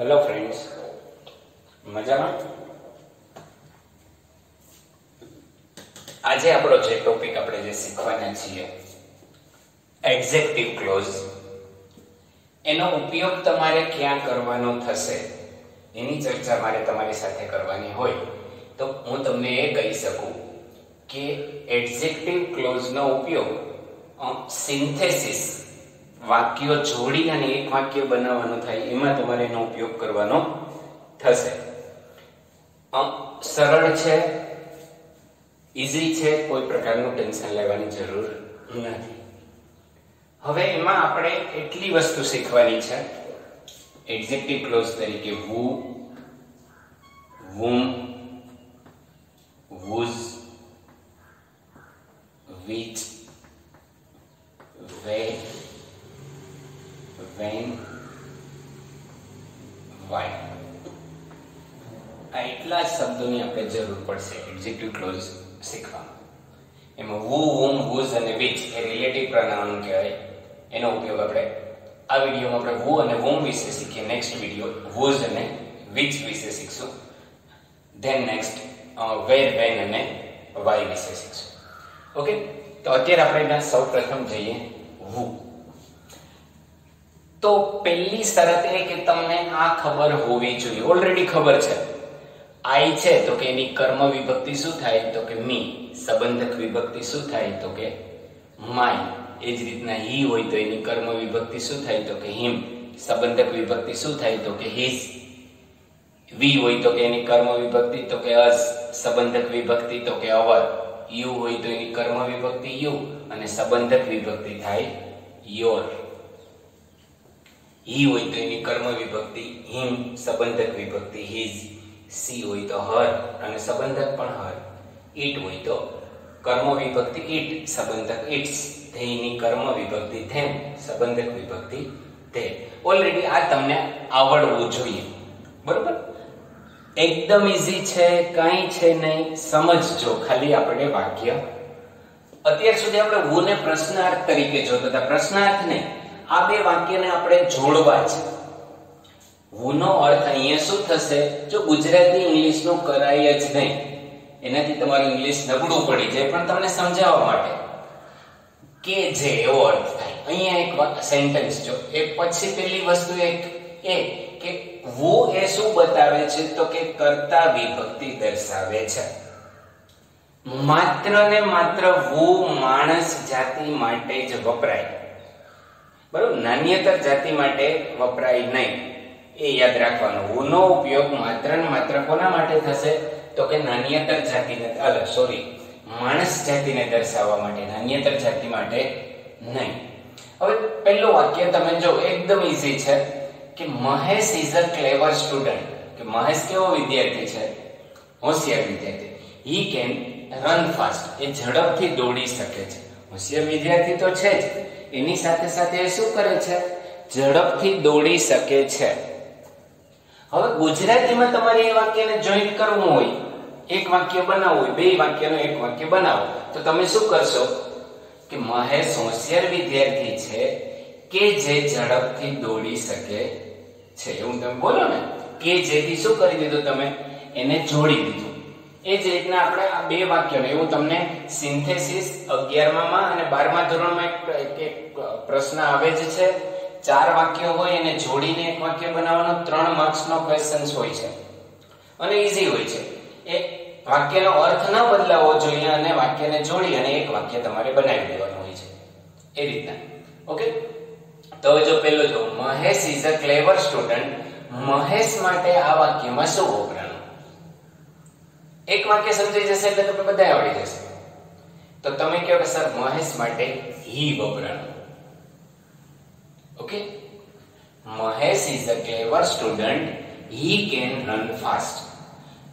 Hello friends મજામાં? આજે આપણો જે ટોપિક આપણે જે શીખવાના છીએ એક્ઝેક્ટિવ ક્લોઝ એનો ઉપયોગ તમારે ક્યાં કરવાનો થશે? એની ચર્ચા મારે તમારી સાથે કરવાની હોય. તો હું તમને એ કહી શકું કે એક્ઝેક્ટિવ ક્લોઝનો ઉપયોગ સિન્થેસિસ વાક્યો જોડી અને એક વાક્ય બનાવવાનું થાય, એમાં તમારે એનો ઉપયોગ કરવાનો થશે. સરળ છે ઈઝી છે, કોઈ પ્રકારનું ટેન્શન લેવાની જરૂર નથી. હવે એમાં આપણે એટલી વસ્તુ શીખવાની છે. એક્ઝેક્ટિવ ક્લોઝ તરીકે who whom whose which where when why આ એટલા જ શબ્દોની આપણે જરૂર પડશે એડજેક્ટિવ ક્લોઝ શીખવા એમાં વુ વોમ વોઝ અને વિચ એ રિલેટિવ પ્રનાઉન કહેવાય. એનો ઉપયોગ આપણે આ વિડીયોમાં આપણે વુ અને વોમ વિશે શીખીએ. નેક્સ્ટ વીડિયો વોઝ અને વિચ વિશે શીખશું. ધેન નેક્સ્ટ વેર વેન અને વાય વિશે શીખશું. ઓકે તો અત્યારે આપણે સૌ સૌપ્રથમ જઈએ who. તો પહેલી શરત એ કે તમને આ ખબર હોવી જોઈએ. ઓલરેડી ખબર છે. આઈ છે તો કે એની કર્મ વિભક્તિ શું થાય? તો કે મી. સંબંધક વિભક્તિ શું થાય? તો કે માય એ જ રીતના હી હોય તો એની કર્મ વિભક્તિ શું થાય? તો કે હિમ. સંબંધક વિભક્તિ શું થાય? તો કે હિસ. વી હોય તો કે એની કર્મ વિભક્તિ? તો કે અસ. સંબંધક વિભક્તિ? તો કે અવર. યુ હોય તો એની કર્મ વિભક્તિ યુ. અને સંબંધક વિભક્તિ થાય યોર. હી હોય તો એની કર્મ વિભક્તિ હિમ સંબંધક વિભક્તિ હિઝ સી હોય તો હર અને સંબંધક પણ હર ઈટ હોય તો કર્મ વિભક્તિ ઈટ સંબંધક ઇટ્સ ધેયની કર્મ વિભક્તિ ધેમ સંબંધક વિભક્તિ તે ઓલરેડી આ તમને આવડવું જોઈએ. બરોબર? એકદમ ઈઝી છે, કાંઈ છે નહીં, સમજજો. ખાલી આપણે વાક્ય. અત્યાર સુધી આપણે ને પ્રશ્નાર્થ તરીકે જોતા હતા. પ્રશ્નાર્થ નહીં. આ બે વાક્યને આપણે જોડવા છે. હુનો અર્થ અહીંયા શું થશે? જો ગુજરાતી ઇંગ્લિશનું કરાય જ નહીં. એનાથી તમારું ઇંગ્લિશ નબળું પડી જાય, પણ તમને સમજાવવા માટે. કે જે એવો અર્થ થાય. અહીંયા એક સેન્ટેન્સ જો. એ પછી પેલી વસ્તુ એક, એ કે વો એ શું બતાવે છે? તો કે કર્તા વિભક્તિ દર્શાવે છે. માત્ર ને માત્ર વો માણસ જાતિ માટે જ વપરાય. બરોબર? નાન્યતર જાતિ માટે વપરાય નહીં. એ યાદ રાખવાનું. હુનો ઉપયોગ માત્ર માત્ર કોના માટે થશે? તો કે નાન્યતર જાતિને અલગ સોરી માણસ જાતિને દર્શાવવા માટે, નાન્યતર જાતિ માટે નહીં. હવે પહેલું વાક્ય તમે જો, એકદમ ઈઝી છે કે Mahesh is a clever student કે મહેશ કેવો વિદ્યાર્થી છે? હોશિયાર વિદ્યાર્થી. હી કેન રન ફાસ્ટ એ ઝડપથી દોડી શકે છે. હોશિયાર વિદ્યાર્થી તો છે જ. એની સાથે સાથે એ શું કરે છે? ઝડપથી દોડી શકે છે. હવે ગુજરાતીમાં તમારે એ વાક્યને જોઈન્ટ કરવું હોય, એક વાક્ય બનાવવું હોય, બે વાક્યનો એક વાક્ય બનાવો, તો તમે શું કરશો? કે મહેશ હોશિયાર વિદ્યાર્થી છે કે જે ઝડપથી દોડી શકે છે. એવું તમે બોલો ને. કે જેથી શું કરી દીધું તમે? એને જોડી દીધું. એ જ રીતના આપણે આ બે વાક્યોને, એવું તમને સિન્થેસિસ 11મા માં અને 12મા ધોરણમાં એક પ્રશ્ન આવે જ છે. ચાર વાક્યો હોય એને જોડીને એક વાક્ય બનાવવાનો, ત્રણ માર્ક્સનો ક્વેશ્ચન્સ હોય છે. અને ઈઝી હોય છે. એ વાક્યનો અર્થ ન બદલાવો જોઈએ અને વાક્યને જોડી અને એક વાક્ય તમારે બનાવી દેવાનું હોય છે. એ રીતના. ઓકે? તો જો પહેલો જો, Mahesh is a clever student Mahesh માટે આ વાક્યમાં શું વપરાયું? એક વાક્ય સમજાઈ જશે એટલે તમને બધા આવડી જશે. તો તમે કહો કે સર મહેશ માટે he વપરાણું. Okay? Mahesh is a clever student he can run fast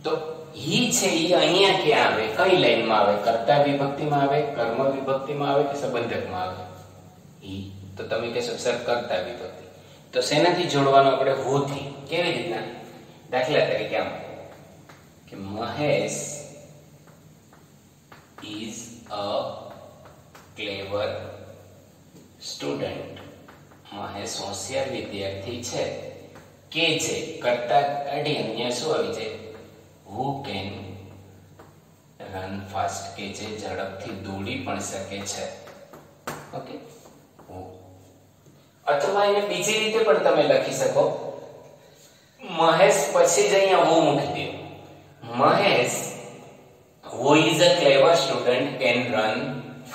તો હી છે એ અહીંયા ક્યાં આવે? કઈ લાઈનમાં આવે? કર્તા વિભક્તિમાં આવે, કર્મ વિભક્તિમાં આવે કે સંબંધકમાં આવે? હી તો તમે કહેશો સર કર્તા વિભક્તિ. તો શેનાથી જોડવાનો આપણે હોથી? કેવી રીતના? દાખલા તરીકે આમ. કે Mahesh is a clever student Mahesh હોશિયાર વિદ્યાર્થી છે. કે જે કરતા કાઢી અહીંયા શું આવી જાય હુ કેન રન ફાસ્ટ કે જે ઝડપથી દોડી પણ શકે છે. ઓકે અથવા એને બીજી રીતે પણ તમે લખી શકો. મહેશ પછી જ અહીંયા હું મૂકી દો. Mahesh who is a clever student can run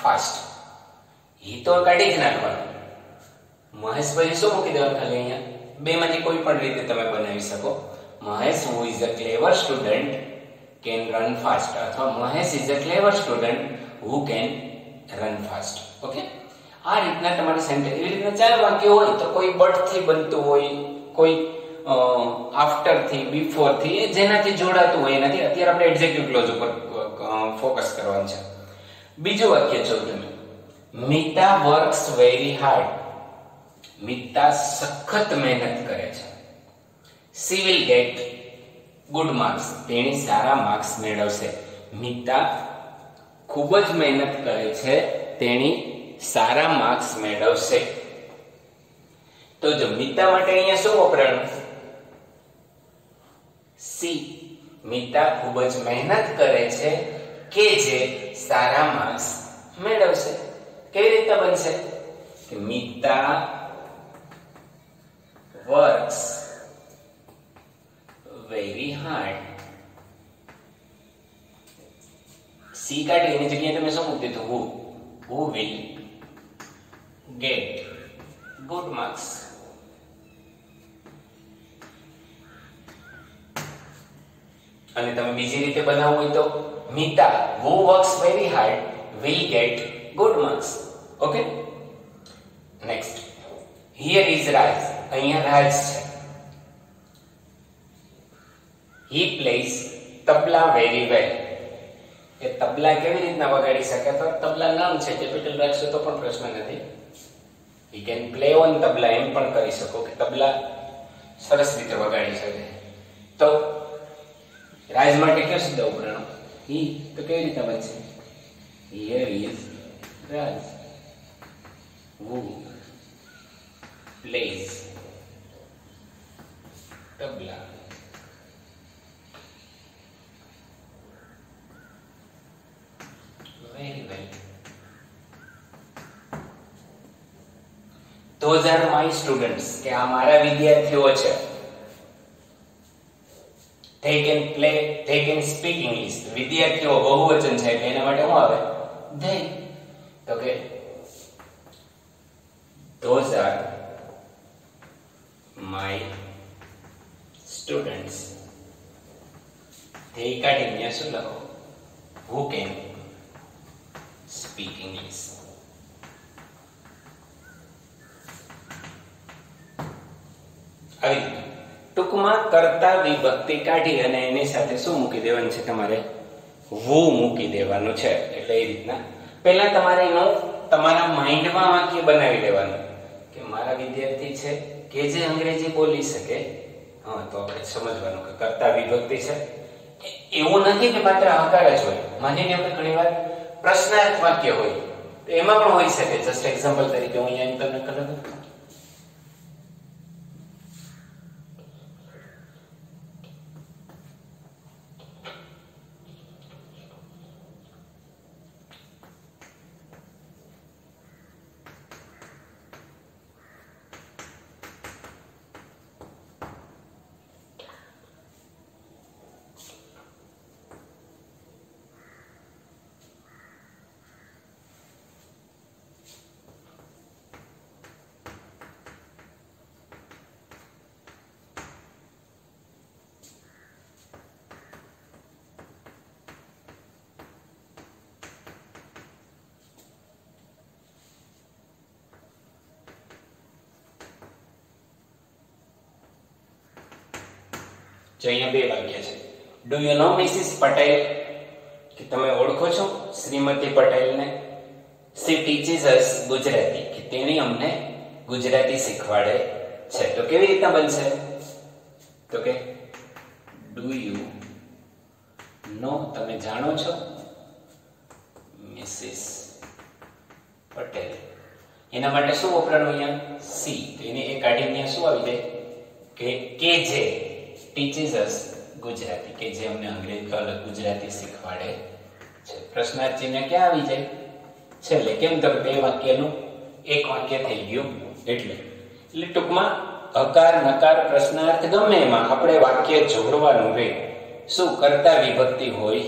fast. એ તો કાઢી જ નાખવાનું. મહેશ પછી શું મૂકી દેવાનું ખાલી અહીંયા? બે માંથી કોઈ પણ રીતે તમે બનાવી શકો. Mahesh who is a clever student can run fast અથવા Mahesh is a clever student who can run fast okay આ રીતના તમારે સેન્ટેન્સ એવી રીતના ચાર વાક્યો હોય તો કોઈ બટથી બનતું હોય, કોઈ આફ્ટરથી બિફોરથી જેનાથી જોડાતું હોય, એનાથી અત્યારે આપણે એક્ઝેક્ટિવ ક્લોઝ ઉપર ફોકસ કરવાનું છે. બીજું વાક્ય જો તમે Mita works very hard Mita સખત મહેનત કરે છે. She will get good marks તેણી સારા માર્ક્સ મેળવશે. મિતા ખૂબ જ મહેનત કરે છે, તેણી સારા માર્ક્સ મેળવશે. તો જો મિતા માટે અહીંયા શું વપરાયું સી. મિતા ખૂબ જ મહેનત કરે છે કે જે સારા માર્ક્સ મેળવશે. કેવી રીતે બનશે? કે Mita works very hard. She કાઢી એની જગ્યાએ તમે શું મૂકી દીધું? Who? Who will get good marks. અને તમે બીજી રીતે બનાવવું હોય તો Mita who works very hard will get good marks. Okay next here is raj. અહીંયા રાજ છે. He plays tabla very well. એ તબલા કેવી રીતના વગાડી શકે? તો તબલા નામ છે કેપિટલ રાખશો તો પણ પ્રશ્ન નથી. He can play on તબલા એમ પણ કરી શકો કે તબલા સરસ રીતે વગાડી શકે. તો રાજ માટે કયો શબ્દ ઉપરાણો હી તો કેવી રીતે બનશે here is Raj who. plays tabla. Very those are my students કે આ મારા વિદ્યાર્થીઓ છે. they can play they can speak english વિદ્યાર્થીઓ બહુવચન છે એટલે એના માટે શું આવે they તો કે those are my students they કાઢીને શું લખો કરતા વિભક્તિ કાઢી અને એની સાથે શું મૂકી દેવાનું છે તમારે? વુ મૂકી દેવાનું છે. એટલે એ રીતના. પહેલા તમારે એનો તમારા માઇન્ડમાં વાક્ય બનાવી લેવાનું. કે મારા વિદ્યાર્થી છે કે જે અંગ્રેજી બોલી શકે. હા, તો આપણે સમજવાનું કે કરતા વિભક્તિ છે. એવું નથી કે માત્ર હકાર જ હોય. માની લો કે ઘણી વાર પ્રશ્નાર્થ વાક્ય હોય. તો એમાં પણ હોઈ શકે. જસ્ટ એક્ઝામ્પલ તરીકે હું અહીંયા તમને કલર જો અહીંયા બે વાક્ય છે. Do you know Mrs Patel કે તમે ઓળખો છો શ્રીમતી પટેલને? સી ટીચીસ અસ ગુજરાતી, કે તેણી અમને ગુજરાતી શીખવાડે છે. તો કેવી રીતના બનશે? તો કે ડુ યુ નો તમે જાણો છો? મિસિસ પટેલ એના માટે શું વપરાણું અહીંયા? સી તો એને એ કાઢીને શું આવી જાય? કે કે જે ટીચીસ અસ ગુજરાતી, કે જે અમને અંગ્રેજી ગુજરાતી શીખવાડે છે. પ્રશ્નાર્થ ચિહ્ન ક્યાં આવી જાય? છેલ્લે કેમ તો બે વાક્યનું એક વાક્ય થઈ ગયું? એટલે એટલે ટૂંકમાં હકાર નકાર પ્રશ્નાર્થ ગમે એમાં આપણે વાક્ય જોડવાનું રહે શું કરતા વિભક્તિ હોય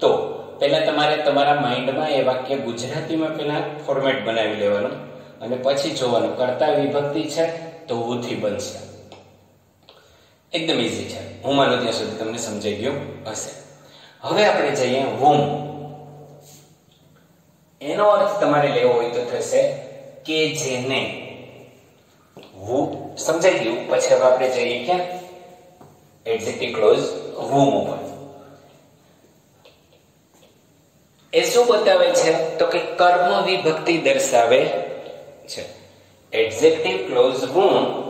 તો? પહેલા તમારે તમારા માઇન્ડમાં એ વાક્ય ગુજરાતીમાં પહેલા ફોર્મેટ બનાવી લેવાનું અને પછી જોવાનું. કરતા વિભક્તિ છે તો ઉથી બનશે. એકદમ ઈઝી છે. હું માનું ત્યાં સુધી તમને સમજાઈ ગયું હશે. હવે આપણે જઈએ વોમ એનો અર્થ તમારે લેવો હોય તો થશે કે જેને હું સમજાઈ ગયું. પછી હવે આપણે જઈએ ક્યાં? એડજેક્ટિવ ક્લોઝ રૂમ ઉપર. એ શું બતાવે છે? તો કે કર્મ વિભક્તિ દર્શાવે છે. એડજેક્ટિવ ક્લોઝ રૂમ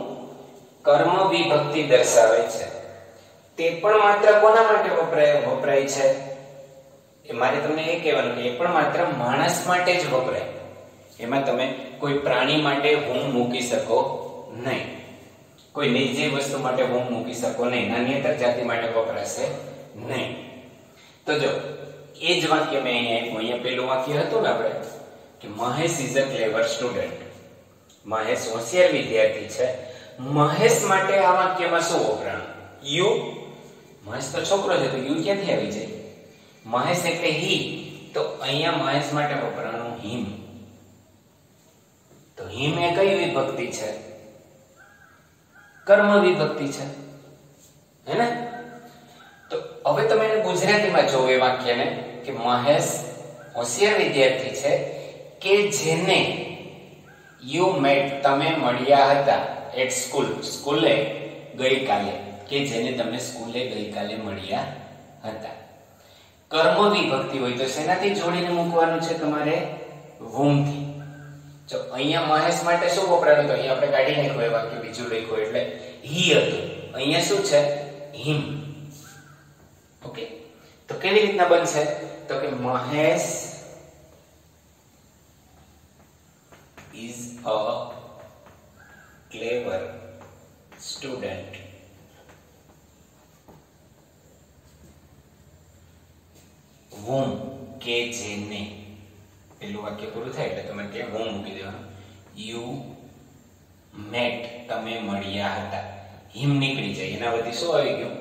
કર્મ વિભક્તિ દર્શાવે છે. તે પણ માત્ર કોના માટે વપરાય વપરાય છે? એ મારે તમને એ કહેવાનું કે એ પણ માત્ર માણસ માટે જ વપરાય. એમાં તમે કોઈ પ્રાણી માટે હું મૂકી શકો નહીં. કોઈ નિર્જીવ વસ્તુ માટે હું મૂકી શકો નહીં. નાન્યતર જાતિ માટે વપરાશે નહીં. તો જો, એ જ વાક્ય મેં અહીંયા આપ્યું. અહીંયા પેલું વાક્ય હતું ને આપણે, કે Mahesh is a clever student Mahesh હોશિયાર વિદ્યાર્થી છે. મહેશ માટે આ વાક્યમાં શું વપરાણું? યુ? મહેશ તો છોકરો છે, તો યુ ક્યાંથી આવી જાય? મહેશ એટલે હી. તો અહીંયા મહેશ માટે વપરાણું હિમ. તો હિમ એ કઈ વિભક્તિ છે? કર્મ વિભક્તિ છે. હે ને? તો હવે તમે ગુજરાતીમાં જોવો એ વાક્યને કે મહેશ હોશિયાર વિદ્યાર્થી છે કે જેને યુ મેટ તમે મળ્યા હતા. એટ સ્કૂલ સ્કૂલે ગઈકાલે, કે જેને તમે સ્કૂલે ગઈકાલે મળ્યા હતા. કર્મ વિભક્તિ હોય તો શેનાથી જોડીને મૂકવાનું છે તમારે? વૂમથી જો અહીંયા મહેશ માટે શું વપરાયું તો અહીંયા આપણે કાઢી નાખ્યું વાક્ય, બીજું લખ્યું એટલે હી હતું અહીંયા શું છે? હિમ. ઓકે. તો કેવી રીતના બનશે? તો કે Mahesh is a clever student હું કે જેને પેલું વાક્ય પૂરું થાય એટલે તમે કે હું મૂકી દેવાનું. યુ મેટ તમે મળ્યા હતા. હિમ નીકળી જાય, એના બધી શું આવી ગયું?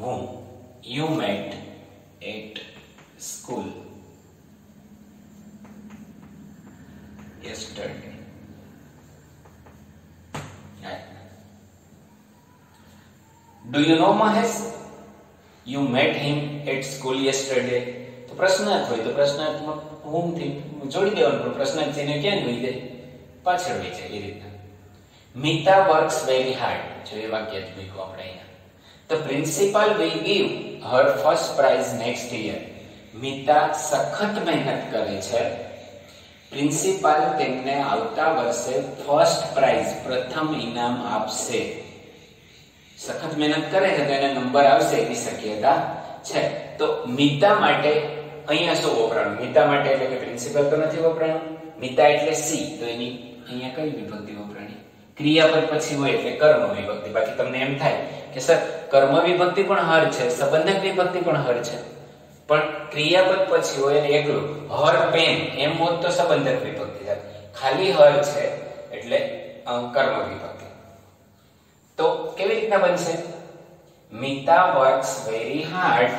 હું. You met at school yesterday. Do you know Mahesh? You met him at school yesterday. તો પ્રશ્નાર્થ હોય, તો પ્રશ્નાર્થમાં હું થી જોડી દેવાનું, પણ પ્રશ્નાર્થ થઈને ક્યાં વહી જાય પાછળ હોય જાય એ રીતના. મીતા વર્ક્સ વેરી હાર્ડ જો એ વાક્ય જ મૂક્યું આપણે અહીંયા. The principal will give her first prize next year Mita સખત મહેનત કરે છે. પ્રિન્સિપાલ તેમને આવતા વર્ષે ફર્સ્ટ પ્રાઇઝ પ્રથમ ઇનામ આપશે. સખત મહેનત કરે છે તો એને નંબર આવશે એવી શક્યતા છે. તો મિતા માટે અહીંયા શું વપરાણું? મિતા માટે એટલે કે પ્રિન્સિપલ તો નથી વપરાણું. મિતા એટલે સી, તો એની અહીંયા કઈ વિભક્તિ વપરાણી? ક્રિયાપદ પછી હોય એટલે કર્મ વિભક્તિ. બાકી તમને એમ થાય કે સર, કર્મ વિભક્તિ પણ હર છે, સંબંધક વિભક્તિ પણ હર છે. પણ ક્રિયાપદ પછી હોય અને એકલું. હર, પેન, એમ હોત તો સંબંધક વિભક્તિ થાય. ખાલી હર છે એટલે કર્મ વિભક્તિ. તો કેવી રીતના બનશે? Mita works very hard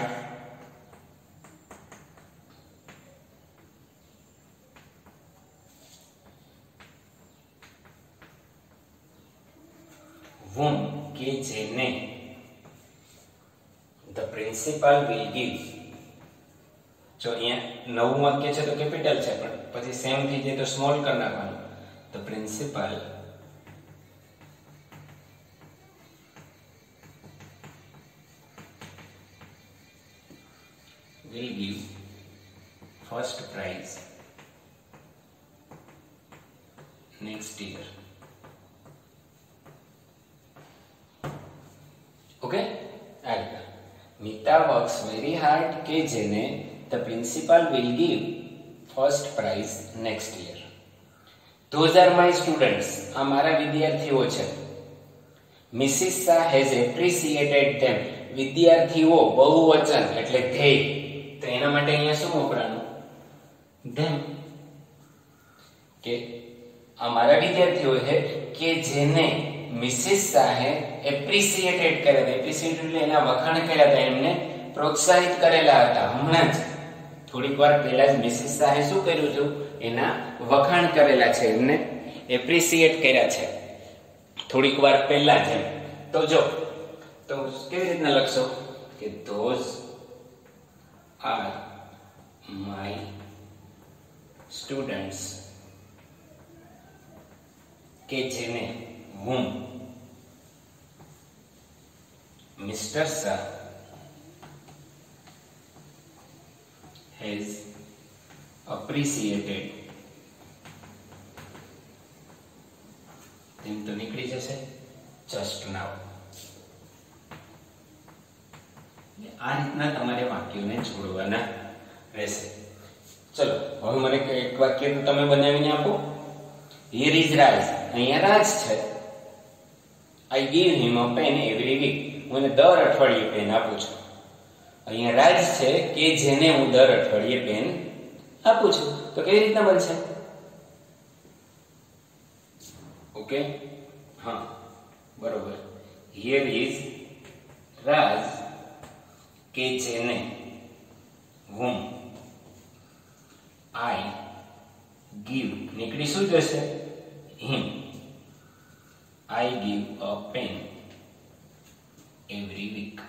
whom કે જેને ધ પ્રિન્સિપાલ વિલ ગીવ જો અહીંયા નવું વાક્ય છે તો કેપિટલ છે, પણ પછી સેમ જાય તો સ્મોલ કરી નાખવાનું. ધ principal next year ઓકે આગળ મિતા works વેરી hard કે જેને the principal will give first prize next year those are my students આ મારા વિદ્યાર્થીઓ છે Mrs Shah has appreciated them વિદ્યાર્થીઓ બહુવચન એટલે ધેય તો એના માટે અહીંયા શું વપરાનું ધેમ કે અમારા વિદ્યાર્થીઓ છે કે જેને મિસિસ શાહે એપ્રિસિએટેડ કર્યા હતા. એપ્રિસિએટેડ એટલે એના વખાણ કર્યા હતા, એમને પ્રોત્સાહિત કરેલા હતા. હમણાં જ, થોડીક વાર પહેલા જ મિસિસ શાહે શું કર્યું હતું? એના વખાણ કરેલા છે, એમને એપ્રિસિએટ કર્યા છે. થોડીક વાર પહેલા જ તો જો, તો કેવી રીતના લખશો? કે ધોઝ આર માય સ્ટુડન્ટ્સ કે જેને હું મિસ્ટર શાહ has appreciated તેમ તો નીકળી જશે જસ્ટ નાવ આ રીતના તમારે વાક્યોને જોડવાના રહેશે ચલો હવે મને એક વાક્ય તો તમે બનાવીને આપો હિયર ઇઝ રાજ રાજ છે. I give him a pen every week હું એને દર અઠવાડિયે પેન આપું છું. અહીંયા રાજ છે કે જેને હું દર અઠવાડિયે પેન આપું છું. તો કેવી રીતના બનશે? ઓકે? હા બરોબર. હિયર ઇઝ રાજ કે જેને હું આઈ ગીવ નીકળી શું જશે? Him I give a pen every week.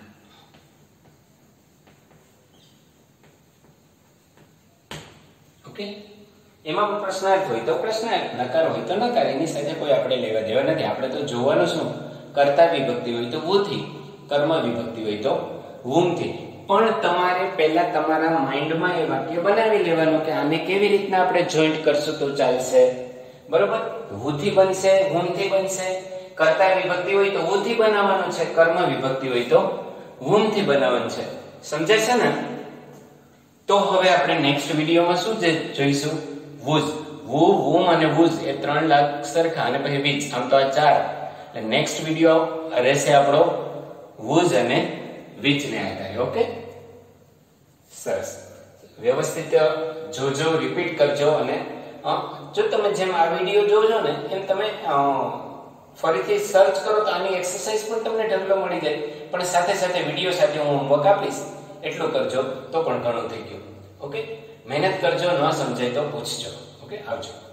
Okay એમાં પણ પ્રશ્નાર્થ હોય તો પ્રશ્નાર્થ નકાર હોય તો નકાર. એની સાથે કોઈ આપણે લેવા દેવા નથી. આપણે તો જોવાનું શું? કર્તા વિભક્તિ હોય તો વુથી કર્મ વિભક્તિ હોય તો વુમથી પણ તમારે પહેલા તમારા માઇન્ડમાં એ વાક્ય બનાવી લેવાનું કે આને કેવી રીતના આપણે જોઈન્ટ કરશું તો ચાલશે? બરોબર? હુથી બનશે હુમથી બનશે. કર્તા વિભક્તિ હોય તો હુથી બનાવવાનું છે, કર્મ વિભક્તિ હોય તો હુમથી બનાવવાનું છે. સમજે છે ને? તો હવે આપણે નેક્સ્ટ વિડીયોમાં શું જોઈશું? વુઝ વુ વુમ અને વુઝ એ ત્રણ લાખ સરખા અને પછી વીચ આમ તો આ ચાર. એટલે નેક્સ્ટ વીડિયો રહેશે આપણો વુઝ અને વીચ ને આધારે ઓકે સરસ. વ્યવસ્થિત જોજો રિપીટ કરજો અને જો તમે જેમ આ વીડિયો જોજો ને, એમ તમે ફરીથી સર્ચ કરો તો આની એક્સરસાઇઝ પણ તમને ઢગલો મળી જાય. પણ સાથે સાથે વીડિયો સાથે હું હોમવર્ક આપીશ. એટલું કરજો તો પણ ઘણું થઈ ગયું. ઓકે? મહેનત કરજો, ન સમજાય તો પૂછજો. ઓકે? આવજો.